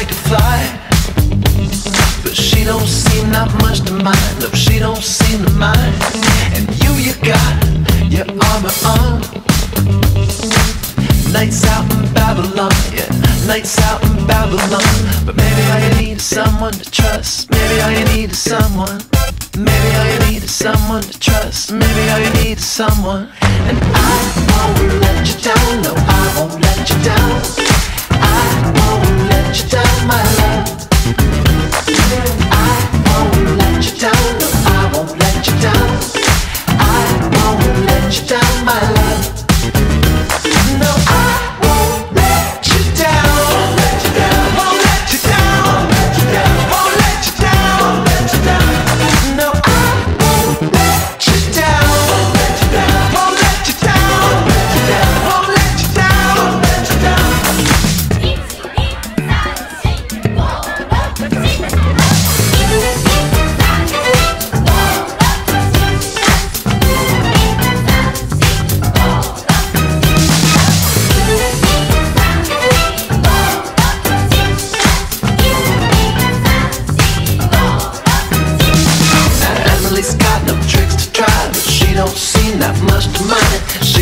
like to fly. But she don't seem not much to mind Look, she don't seem to mind And you, you got your armor on. Nights out in Babylon, yeah. Nights out in Babylon. But maybe all you need is someone to trust. Maybe all you need is someone. Maybe all you need is someone to trust. Maybe all you need is someone. And I won't let you down. No, I won't let you down.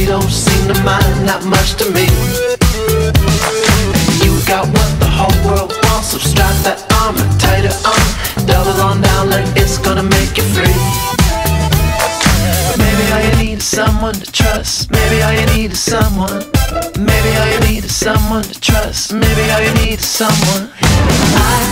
Don't seem to mind that much to me. You got what the whole world wants, so strap that armor tighter on. Double on down like it's gonna make you free. Maybe all you need is someone to trust. Maybe all you need is someone. Maybe all you need is someone to trust. Maybe all you need is someone. I